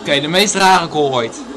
Oké, de meest rare goal.